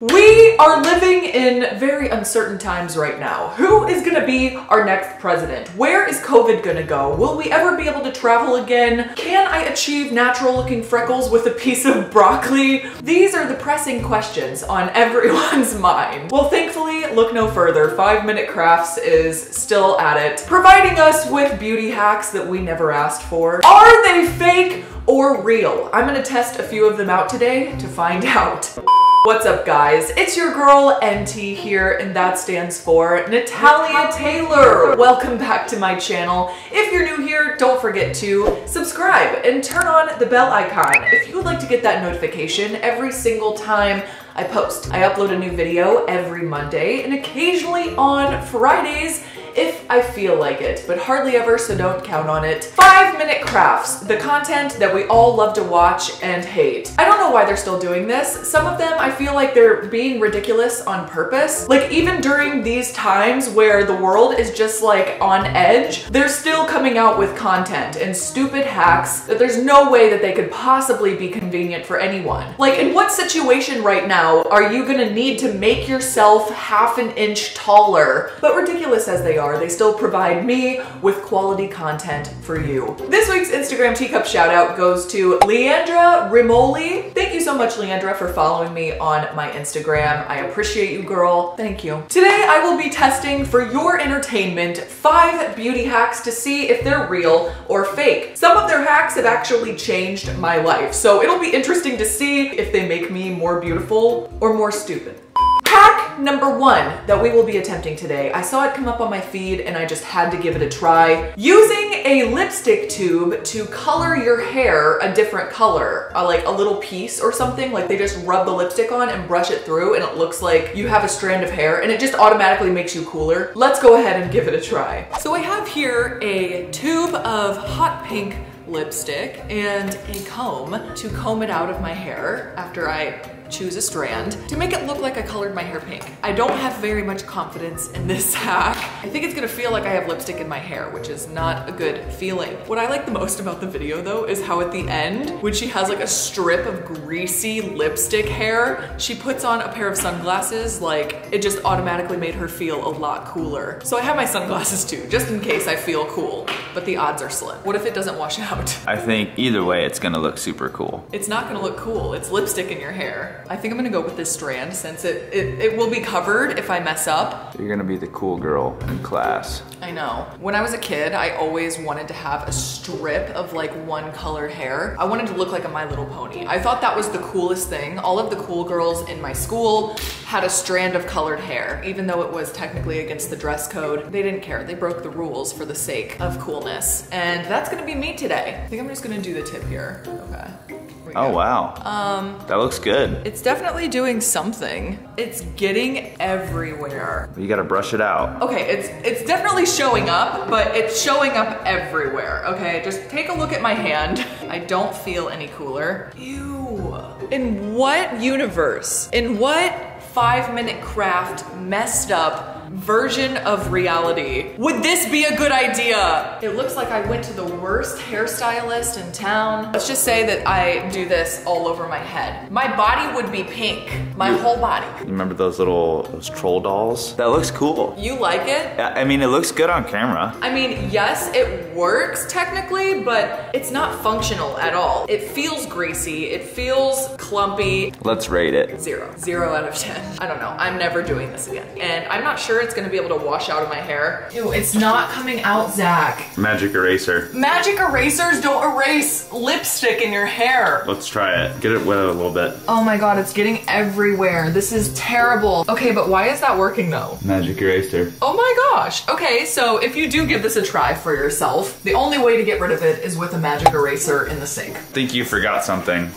We are living in very uncertain times right now. Who is gonna be our next president? Where is COVID gonna go? Will we ever be able to travel again? Can I achieve natural looking freckles with a piece of broccoli? These are the pressing questions on everyone's mind. Well, thankfully, look no further. Five Minute Crafts is still at it, providing us with beauty hacks that we never asked for. Are they fake or real? I'm gonna test a few of them out today to find out. What's up guys? It's your girl NT here and that stands for Natalia Taylor. Welcome back to my channel. If you're new here, don't forget to subscribe and turn on the bell icon if you would like to get that notification every single time I post. I upload a new video every Monday and occasionally on Fridays if I feel like it, but hardly ever, so don't count on it. Five Minute Crafts, the content that we all love to watch and hate. I don't know why they're still doing this. Some of them, I feel like they're being ridiculous on purpose. Like even during these times where the world is just like on edge, they're still coming out with content and stupid hacks that there's no way that they could possibly be convenient for anyone. Like in what situation right now are you gonna need to make yourself half an inch taller? But ridiculous as they are, they still provide me with quality content for you. This week's Instagram teacup shout out goes to Leandra Rimoli. Thank you so much, Leandra, for following me on my Instagram. I appreciate you, girl. Thank you. Today, I will be testing for your entertainment five beauty hacks to see if they're real or fake. Some of their hacks have actually changed my life, so it'll be interesting to see if they make me more beautiful or more stupid. Hack number one that we will be attempting today. I saw it come up on my feed and I just had to give it a try. Using a lipstick tube to color your hair a different color, like a little piece or something, like they just rub the lipstick on and brush it through and it looks like you have a strand of hair and it just automatically makes you cooler. Let's go ahead and give it a try. So I have here a tube of hot pink lipstick and a comb to comb it out of my hair after I choose a strand to make it look like I colored my hair pink. I don't have very much confidence in this hack. I think it's gonna feel like I have lipstick in my hair, which is not a good feeling. What I like the most about the video though is how at the end, when she has like a strip of greasy lipstick hair, she puts on a pair of sunglasses, like it just automatically made her feel a lot cooler. So I have my sunglasses too, just in case I feel cool, but the odds are slim. What if it doesn't wash out? I think either way, it's gonna look super cool. It's not gonna look cool. It's lipstick in your hair. I think I'm gonna go with this strand since it, it, it will be covered if I mess up. You're gonna be the cool girl in class. I know. When I was a kid, I always wanted to have a strip of like one colored hair. I wanted to look like a My Little Pony. I thought that was the coolest thing. All of the cool girls in my school had a strand of colored hair, even though it was technically against the dress code. They didn't care. They broke the rules for the sake of coolness. And that's gonna be me today. I think I'm just gonna do the tip here. Okay. Oh, wow. Um, that looks good. It's definitely doing something. It's getting everywhere. You gotta brush it out. Okay, it's it's definitely showing up, but it's showing up everywhere, okay? Just take a look at my hand. I don't feel any cooler. Ew. In what universe, in what five minute craft messed up version of reality. Would this be a good idea? It looks like I went to the worst hairstylist in town. Let's just say that I do this all over my head. My body would be pink, my whole body. You remember those little those troll dolls? That looks cool. You like it? I mean, it looks good on camera. I mean, yes, it works technically, but it's not functional at all. It feels greasy, it feels clumpy. Let's rate it. Zero. Zero out of 10. I don't know. I'm never doing this again. And I'm not sure it's gonna be able to wash out of my hair. Ew, it's not coming out, Zach. Magic eraser. Magic erasers don't erase lipstick in your hair. Let's try it. Get it wet a little bit. Oh my god, it's getting everywhere. This is terrible. Okay, but why is that working though? Magic eraser. Oh my gosh. Okay, so if you do give this a try for yourself, the only way to get rid of it is with a magic eraser in the sink. Think you forgot something.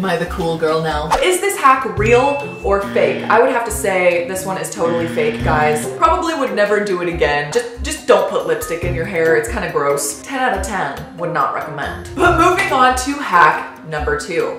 Am I the cool girl now? Is this hack real or fake? I would have to say this one is totally fake, guys. Probably would never do it again. Just, just don't put lipstick in your hair. It's kind of gross. 10 out of 10 would not recommend. But moving on to hack number two.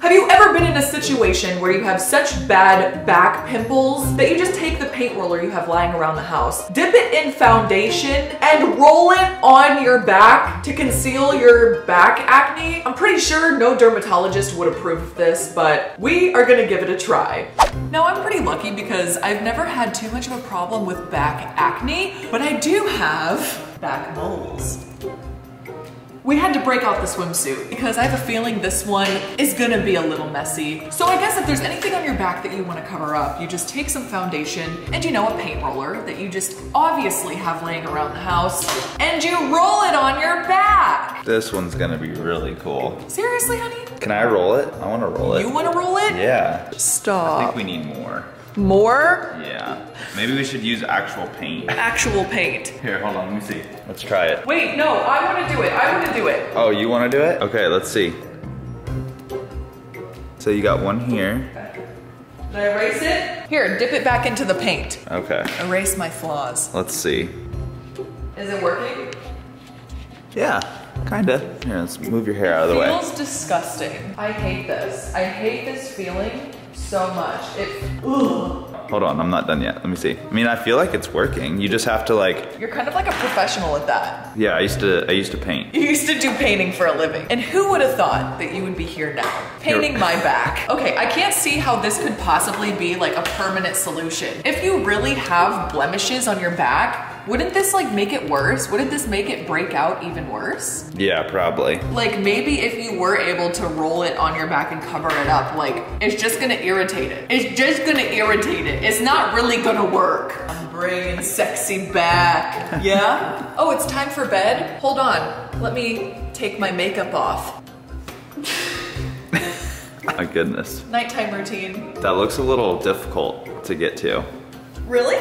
Have you ever been in a situation where you have such bad back pimples that you just take the paint roller you have lying around the house, dip it in foundation, and roll it on your back to conceal your back acne? I'm pretty sure no dermatologist would approve of this, but we are gonna give it a try. Now I'm pretty lucky because I've never had too much of a problem with back acne, but I do have back moles. We had to break out the swimsuit because I have a feeling this one is gonna be a little messy. So I guess if there's anything on your back that you wanna cover up, you just take some foundation and you know a paint roller that you just obviously have laying around the house and you roll it on your back. This one's gonna be really cool. Seriously, honey? Can I roll it? I wanna roll it. You wanna roll it? Yeah. Stop. I think we need more. More Yeah. Maybe we should use actual paint. actual paint. Here, hold on, let me see. Let's try it. Wait, no, I wanna do it. I wanna do it. Oh, you wanna do it? Okay, let's see. So you got one here. Did I erase it? Here, dip it back into the paint. Okay, Erase my flaws. let's see. Is it working? Yeah, kinda. Here, let's move your hair out of the way. Feels disgusting. I hate this. I hate this feeling so much. It. Ugh. Hold on, I'm not done yet. Let me see. I mean, I feel like it's working. You just have to like, You're kind of like a professional at that. yeah, I used to, I used to paint. You used to do painting for a living. And who would have thought that you would be here now? Painting my back. Okay, I can't see how this could possibly be like a permanent solution. If you really have blemishes on your back, wouldn't this like make it worse? Wouldn't this make it break out even worse? Yeah, probably. Like maybe if you were able to roll it on your back and cover it up, like it's just gonna irritate it. It's just gonna irritate it. It's not really gonna work. I'm bringing sexy back. Yeah? oh, it's time for bed? Hold on. Let me take my makeup off. My goodness. Nighttime routine. That looks a little difficult to get to. Really?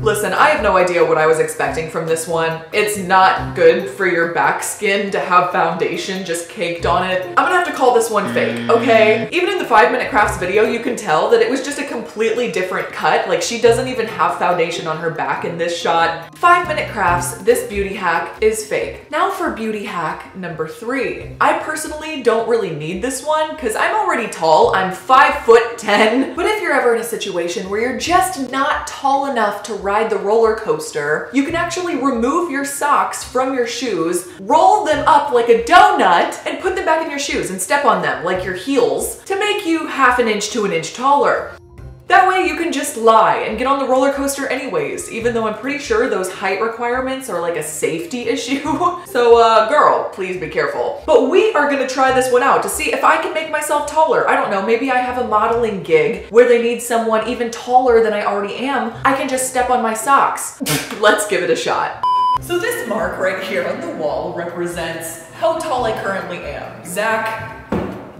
Listen, I have no idea what I was expecting from this one. It's not good for your back skin to have foundation just caked on it. I'm gonna have to call this one fake, mm. okay? Even in the five minute crafts video, you can tell that it was just a completely different cut. Like she doesn't even have foundation on her back in this shot. Five minute crafts, this beauty hack is fake. Now for beauty hack number three. I personally don't really need this one because I'm already tall. I'm five foot 10. But if you're ever in a situation where you're just not tall enough to ride the roller coaster, you can actually remove your socks from your shoes, roll them up like a donut, and put them back in your shoes and step on them like your heels to make you half an inch to an inch taller. That way you can just lie and get on the roller coaster anyways, even though I'm pretty sure those height requirements are like a safety issue. so uh, girl, please be careful. But we are gonna try this one out to see if I can make myself taller. I don't know, maybe I have a modeling gig where they need someone even taller than I already am. I can just step on my socks. Let's give it a shot. So this mark right here on the wall represents how tall I currently am. Zach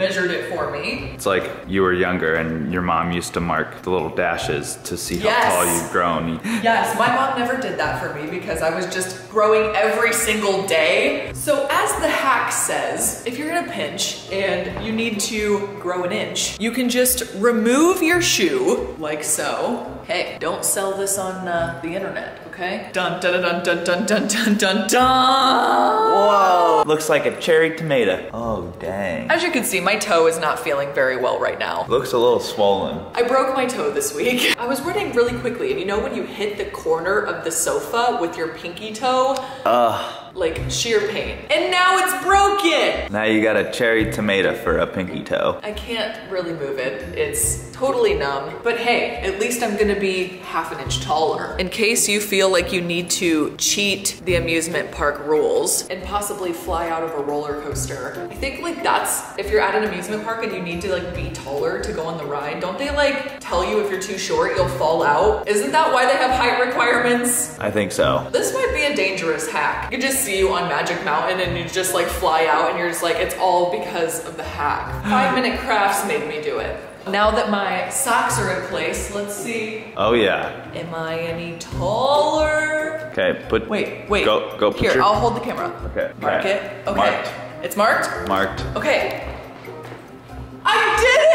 measured it for me. It's like you were younger and your mom used to mark the little dashes to see how Yes. tall you've grown. Yes, my mom never did that for me because I was just growing every single day. So, as the hack says, if you're in a pinch and you need to grow an inch, you can just remove your shoe like so. Hey, don't sell this on uh, the internet, okay? Dun dun dun dun dun dun dun dun dun. Whoa! Looks like a cherry tomato. Oh, dang. As you can see, my toe is not feeling very well right now. Looks a little swollen. I broke my toe this week. I was running really quickly, and you know when you hit the corner of the sofa with your pinky toe? Ugh. Like sheer pain. And now it's broken! Now you got a cherry tomato for a pinky toe. I can't really move it. It's totally numb. But hey, at least I'm gonna be half an inch taller. In case you feel like you need to cheat the amusement park rules and possibly fly out of a roller coaster, I think like that's, if you're at an amusement park and you need to like be taller to go on the ride, don't they like tell you if you're too short, you'll fall out? Isn't that why they have height requirements? I think so. This might be a dangerous hack. You could just see you on Magic Mountain and you just like fly out and you're just like, it's all because of the hack. Five minute crafts made me do it. Now that my socks are in place, let's see. Oh yeah. Am I any taller? Okay, put. Wait, wait. Go, go. Put Here, your, I'll hold the camera. Okay. Mark okay. it. Okay. Marked. It's marked? Marked. Okay. I did it!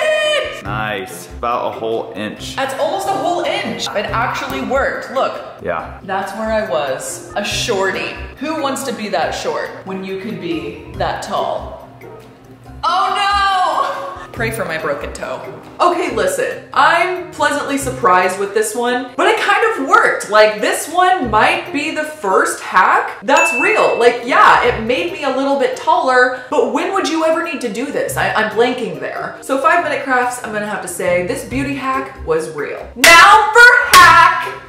Nice. About a whole inch. That's almost a whole inch. It actually worked. Look, Yeah. That's where I was, a shorty. Who wants to be that short when you could be that tall? Oh no! Pray for my broken toe. Okay, listen, I'm pleasantly surprised with this one, but I kind of worked. Like, this one might be the first hack that's real. Like, yeah, it made me a little bit taller, but when would you ever need to do this? I, am blanking there. So, five minute crafts, I'm gonna have to say this beauty hack was real. Now for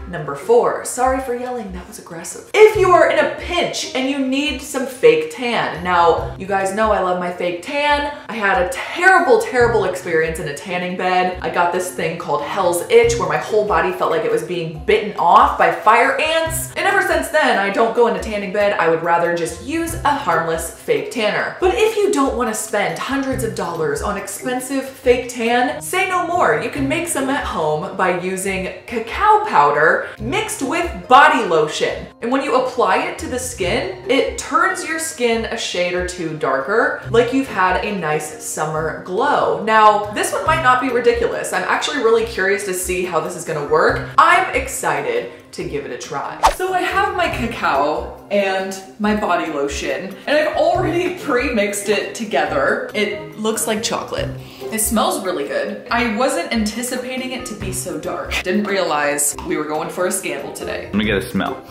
Number four, sorry for yelling, that was aggressive. If you are in a pinch and you need some fake tan. Now, you guys know I love my fake tan. I had a terrible, terrible experience in a tanning bed. I got this thing called Hell's Itch where my whole body felt like it was being bitten off by fire ants. And ever since then, I don't go into tanning bed. I would rather just use a harmless fake tanner. But if you don't want to spend hundreds of dollars on expensive fake tan, say no more. You can make some at home by using cacao powder mixed with body lotion. And when you apply it to the skin, it turns your skin a shade or two darker, like you've had a nice summer glow. Now, this one might not be ridiculous. I'm actually really curious to see how this is gonna work. I'm excited to give it a try. So I have my cacao and my body lotion and I've already pre-mixed it together. It looks like chocolate. It smells really good. I wasn't anticipating it to be so dark. Didn't realize we were going for a scandal today. Let me get a smell.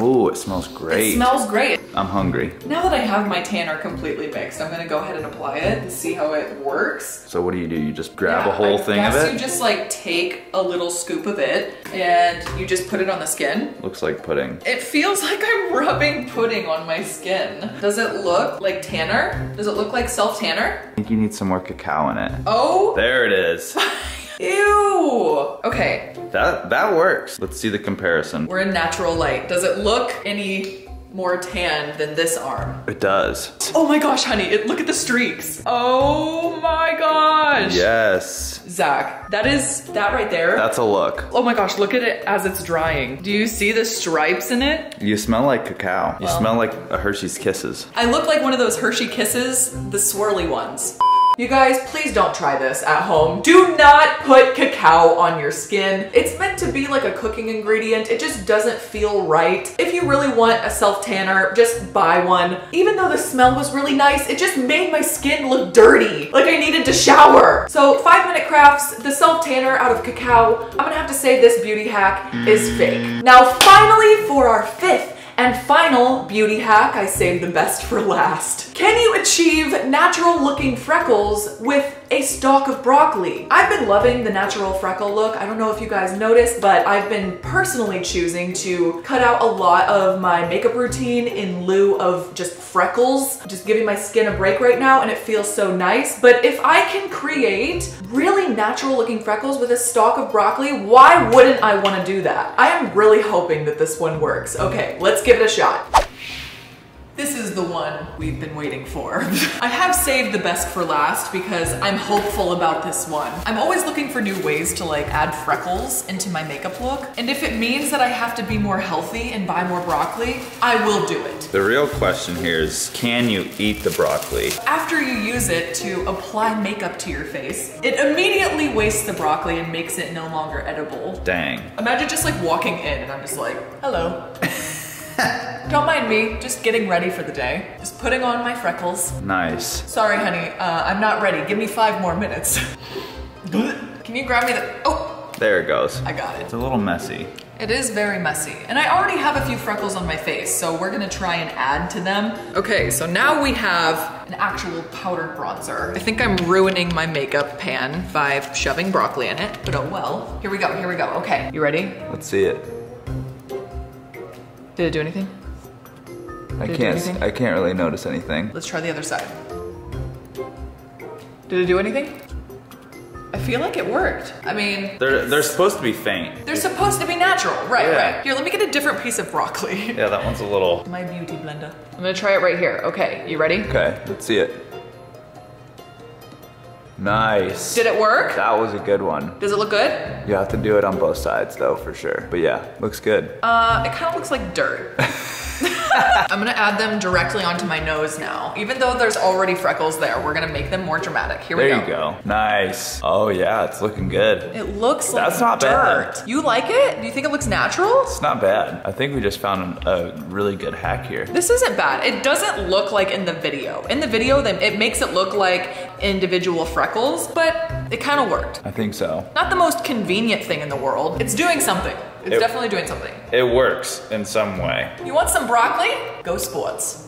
Oh, it smells great. It smells great. I'm hungry. Now that I have my tanner completely mixed, I'm gonna go ahead and apply it and see how it works. So what do you do? You just grab yeah, a whole I thing of it? I guess you just like take a little scoop of it and you just put it on the skin. Looks like pudding. It feels like I'm rubbing pudding on my skin. Does it look like tanner? Does it look like self-tanner? I think you need some more cacao in it. Oh. There it is. Ew. Okay. That that works. Let's see the comparison. We're in natural light. Does it look any more tan than this arm? It does. Oh my gosh, honey, it, look at the streaks. Oh my gosh. Yes. Zach, that is, that right there. That's a look. Oh my gosh, look at it as it's drying. Do you see the stripes in it? You smell like cacao. You well, smell like a Hershey's Kisses. I look like one of those Hershey Kisses, the swirly ones. You guys, please don't try this at home. Do not put cacao on your skin. It's meant to be like a cooking ingredient. It just doesn't feel right. If you really want a self-tanner, just buy one. Even though the smell was really nice, it just made my skin look dirty. Like I needed to shower. So five minute crafts, the self-tanner out of cacao. I'm gonna have to say this beauty hack is fake. Mm. Now finally for our fifth and final beauty hack, I saved the best for last. Can you achieve natural looking freckles with a stalk of broccoli. I've been loving the natural freckle look. I don't know if you guys noticed, but I've been personally choosing to cut out a lot of my makeup routine in lieu of just freckles. Just giving my skin a break right now and it feels so nice. But if I can create really natural looking freckles with a stalk of broccoli, why wouldn't I wanna do that? I am really hoping that this one works. Okay, let's give it a shot. This is the one we've been waiting for. I have saved the best for last because I'm hopeful about this one. I'm always looking for new ways to like add freckles into my makeup look. And if it means that I have to be more healthy and buy more broccoli, I will do it. The real question here is, can you eat the broccoli? After you use it to apply makeup to your face, it immediately wastes the broccoli and makes it no longer edible. Dang. Imagine just like walking in and I'm just like, hello. Don't mind me, just getting ready for the day. Just putting on my freckles. Nice. Sorry, honey, uh, I'm not ready. Give me five more minutes. Can you grab me the, oh. There it goes. I got it. It's a little messy. It is very messy. And I already have a few freckles on my face, so we're gonna try and add to them. Okay, so now we have an actual powdered bronzer. I think I'm ruining my makeup pan by shoving broccoli in it, but oh well. Here we go, here we go. Okay, you ready? Let's see it. Did it do anything? I can't. I can't really notice anything. Let's try the other side. Did it do anything? I feel like it worked. I mean, they're they're supposed to be faint. They're supposed to be natural, right? Yeah. Right. Here, let me get a different piece of broccoli. Yeah, that one's a little. My beauty blender. I'm gonna try it right here. Okay, you ready? Okay, let's see it. Nice. Did it work? That was a good one. Does it look good? You have to do it on both sides though, for sure. But yeah, looks good. Uh, it kind of looks like dirt. I'm gonna add them directly onto my nose now. Even though there's already freckles there, we're gonna make them more dramatic. Here There we go. There you go. Nice. Oh yeah, it's looking good. It looks like That's not dirt. bad. You like it? Do you think it looks natural? It's not bad. I think we just found a really good hack here. This isn't bad. It doesn't look like in the video. In the video, it makes it look like individual freckles, but it kind of worked. I think so. Not the most convenient thing in the world. It's doing something. It's It- definitely doing something. It works in some way. You want some broccoli? Go sports.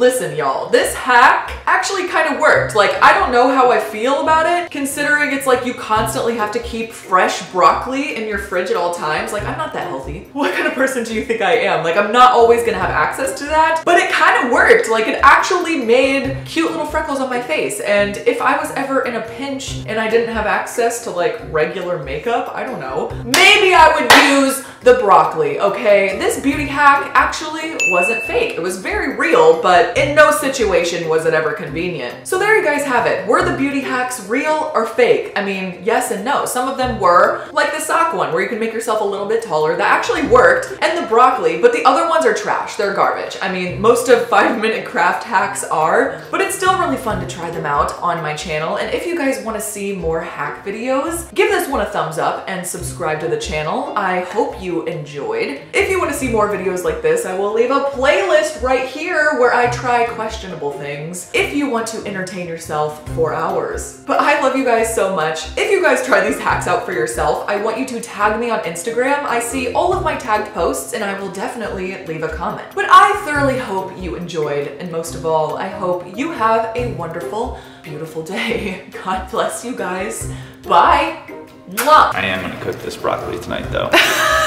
Listen, y'all, this hack actually kind of worked. Like, I don't know how I feel about it, considering it's like you constantly have to keep fresh broccoli in your fridge at all times. Like, I'm not that healthy. What kind of person do you think I am? Like, I'm not always gonna have access to that, but it kind of worked. Like, it actually made cute little freckles on my face. And if I was ever in a pinch and I didn't have access to like regular makeup, I don't know, maybe I would use the broccoli, okay? This beauty hack actually wasn't fake. It was very real, but in no situation was it ever convenient. So there you guys have it. Were the beauty hacks real or fake? I mean, yes and no. Some of them were, like the sock one where you can make yourself a little bit taller. That actually worked. And the broccoli, but the other ones are trash. They're garbage. I mean, most of five minute craft hacks are, but it's still really fun to try them out on my channel. And if you guys want to see more hack videos, give this one a thumbs up and subscribe to the channel. I hope you enjoyed. If you want to see more videos like this, I will leave a playlist right here where I try questionable things if you want to entertain yourself for hours. But I love you guys so much. If you guys try these hacks out for yourself, I want you to tag me on Instagram. I see all of my tagged posts and I will definitely leave a comment. But I thoroughly hope you enjoyed and most of all, I hope you have a wonderful, beautiful day. God bless you guys. Bye. Mwah. I am gonna cook this broccoli tonight though.